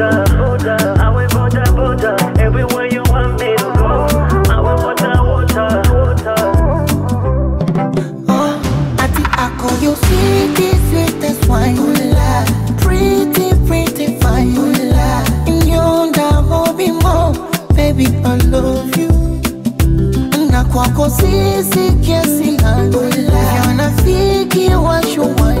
down. kwako sisi kiasi gani, wanafiki washumani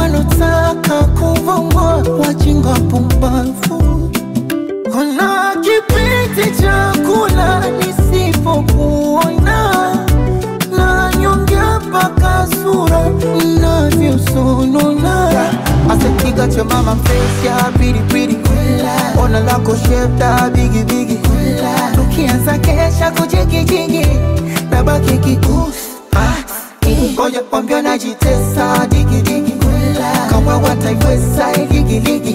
wanotaka kuvongwa wajinga pumbavu. Kuna kipindi cha kula nisipokuona. Na nyonge mpaka sura inavyosonona asekiga cha mama mfesi ya piripiri, ona lako shepta bigibigi kianza kesha kujigijigi nabaki kiusikoja kwambia najitesa digidigi kama wataiweza igigiligi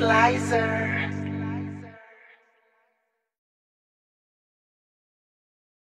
Lizer.